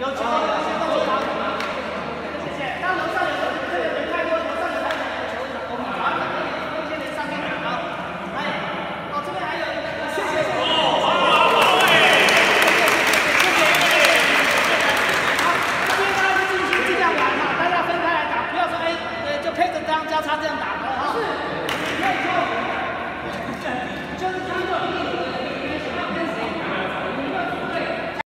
有球的先上去，谢谢。但楼上有的，这边人太多，楼上有台球，我们打。今天您上去打，好。哦，这边还有一个，谢谢。好，谢谢，谢谢。这边大家就尽量玩嘛，大家分开来打，不要说哎，就配着这样交叉这样打。